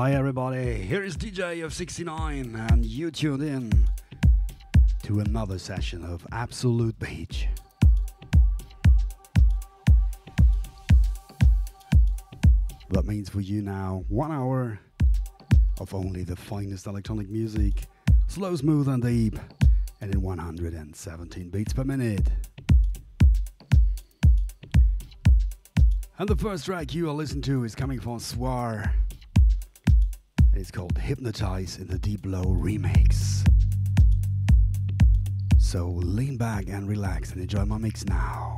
Hi everybody, here is DJ of 69 and you tuned in to another session of AbSoulute Beach. That means for you now one hour of only the finest electronic music, slow, smooth and deep, and in 117 beats per minute. And the first track you will listen to is coming from Soire. It's called Hypnotize in the Deep Lo remix. So lean back and relax and enjoy my mix now.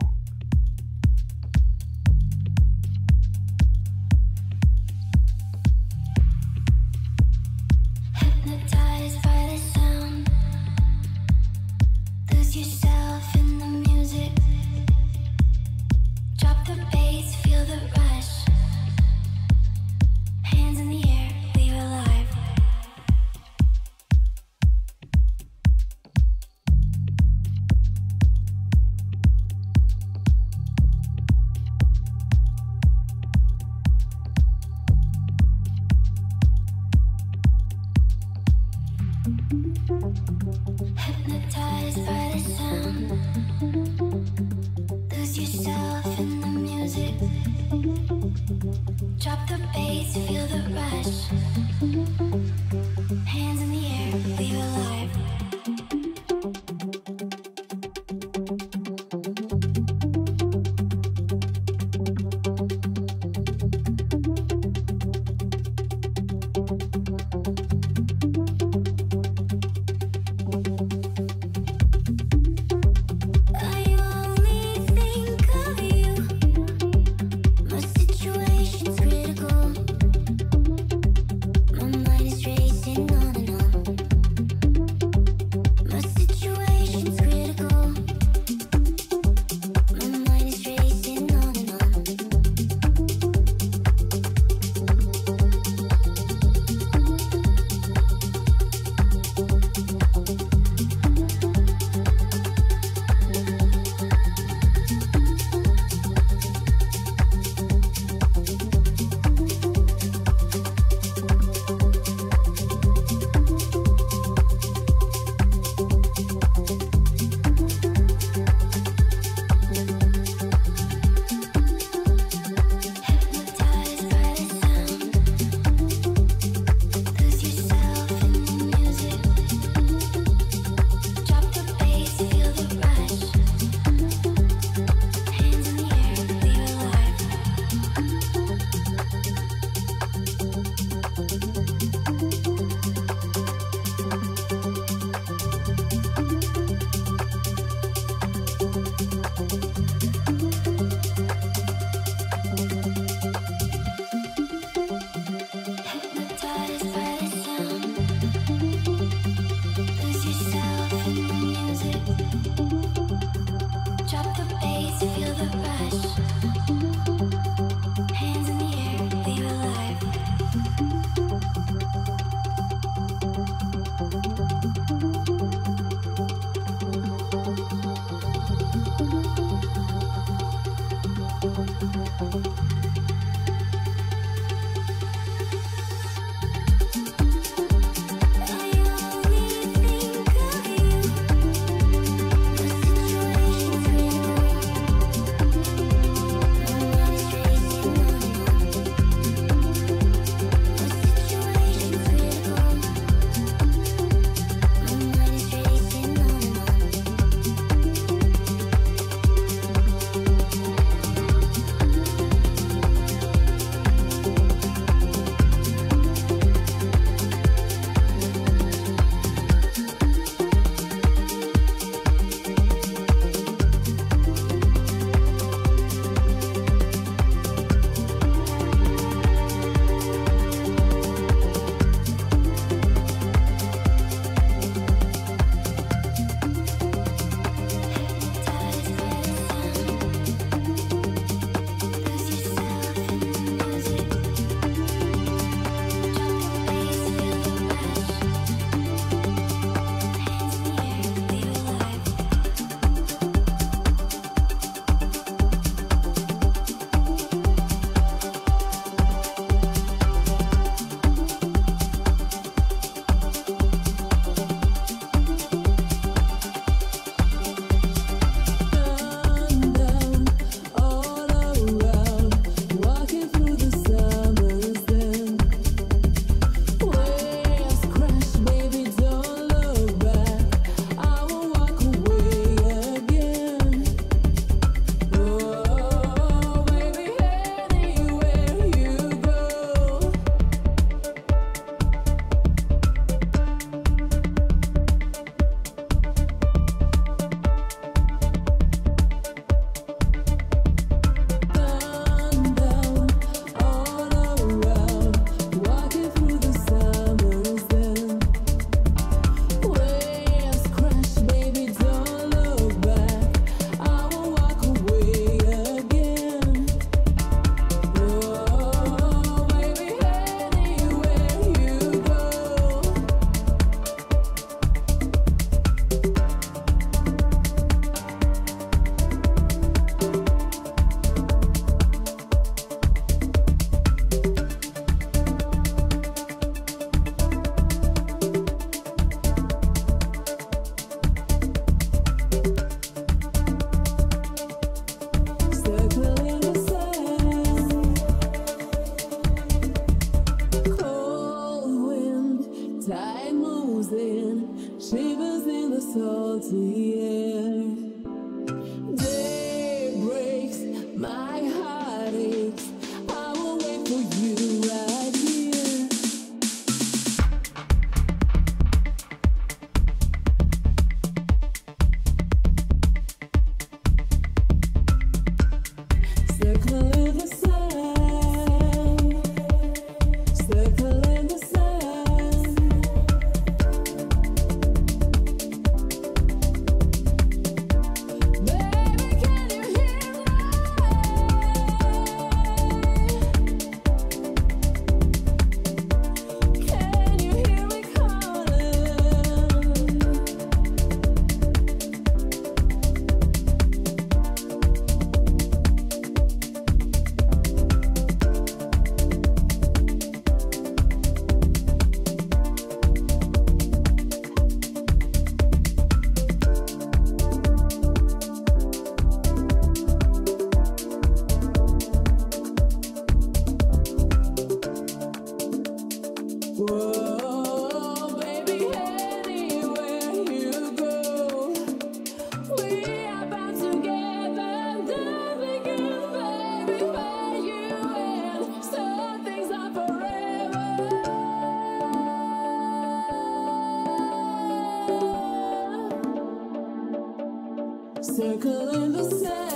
circle in the sand.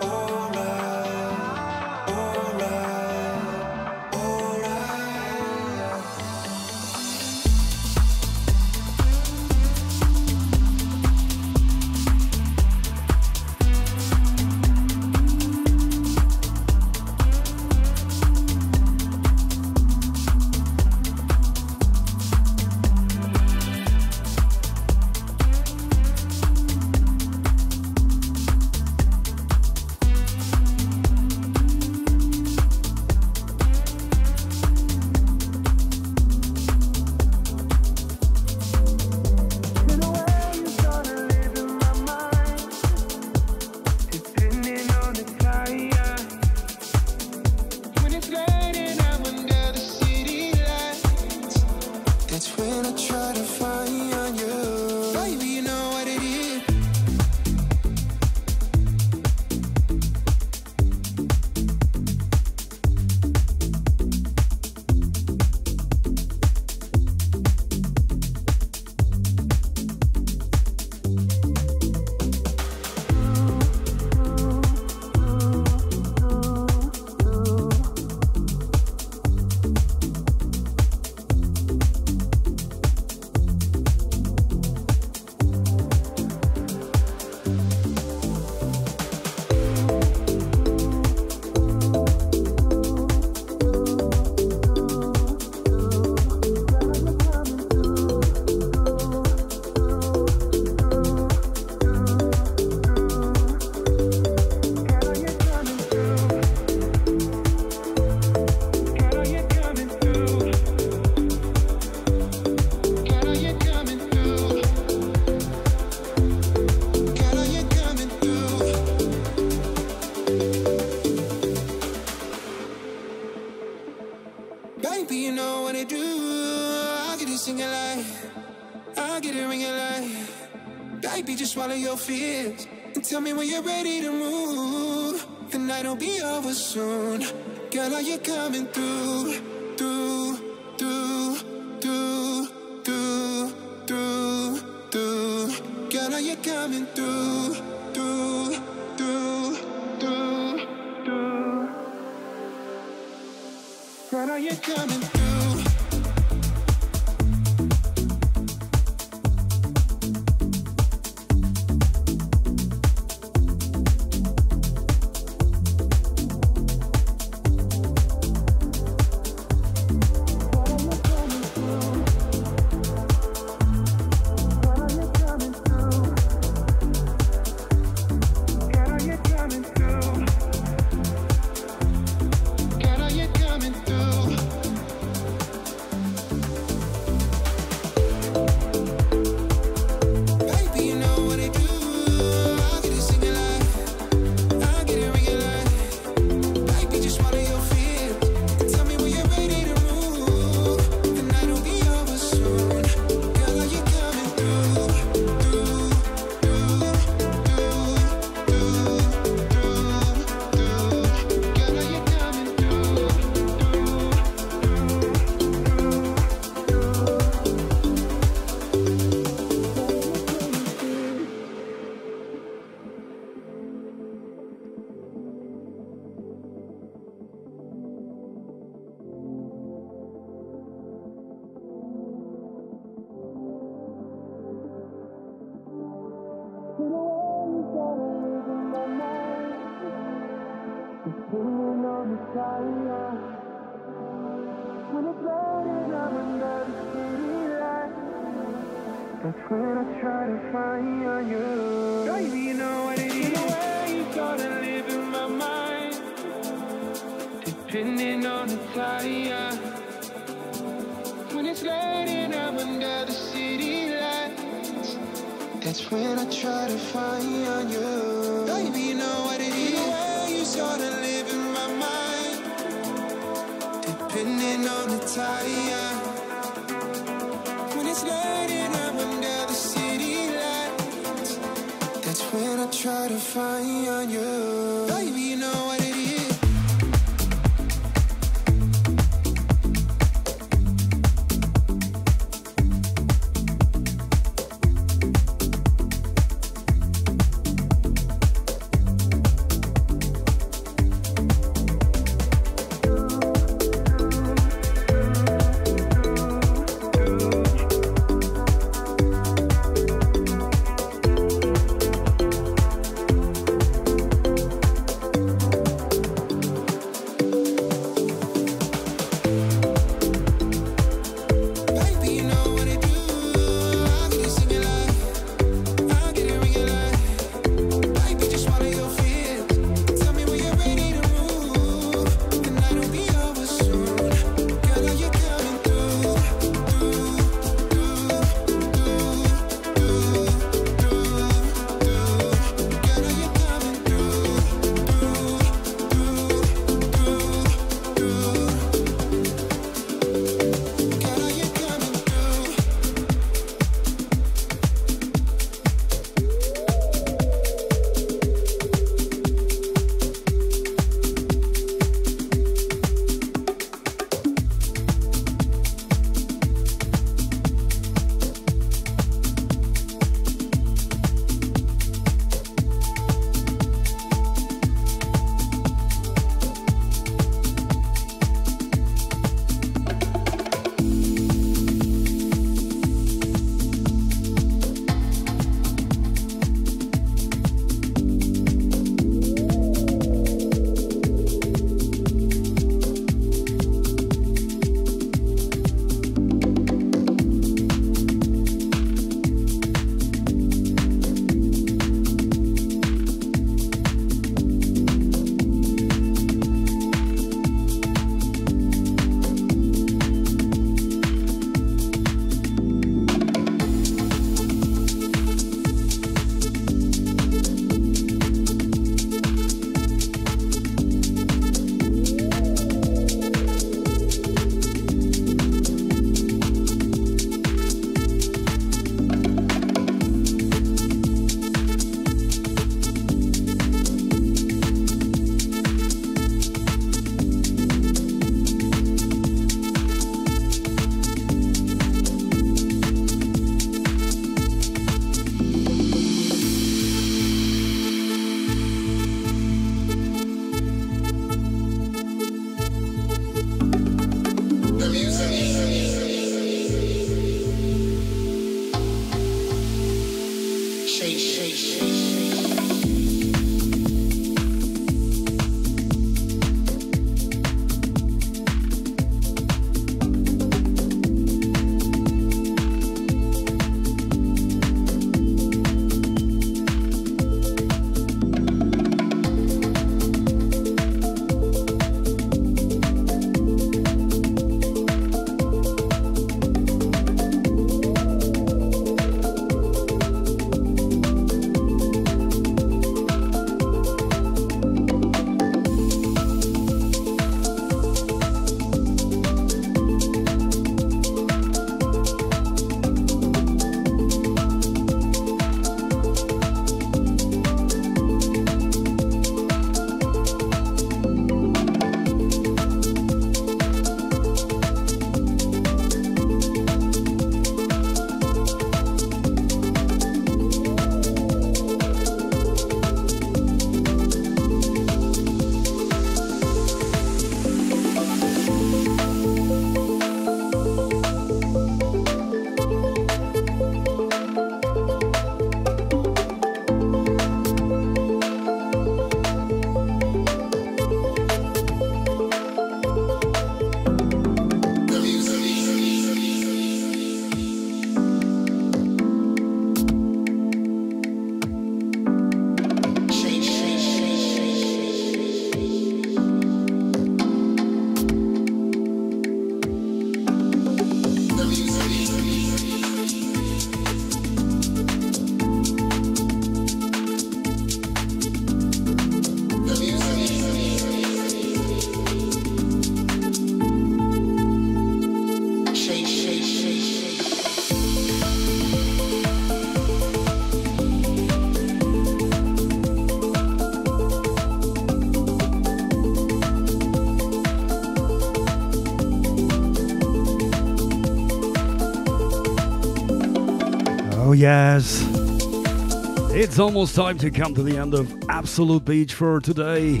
It's almost time to come to the end of AbSoulute Beach for today.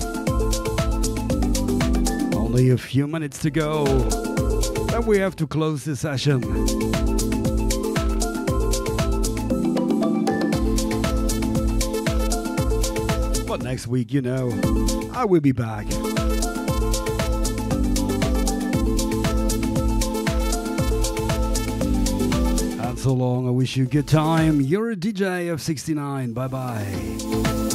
Only a few minutes to go. Then we have to close the session. But next week, you know, I will be back. So long, I wish you a good time. You're a DJ of 69. Bye bye.